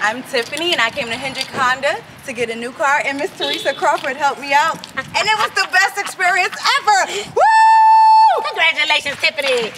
I'm Tiffany, and I came to Hendrick Honda to get a new car, and Miss Teresa Crawford helped me out. And it was the best experience ever! Woo! Congratulations, Tiffany.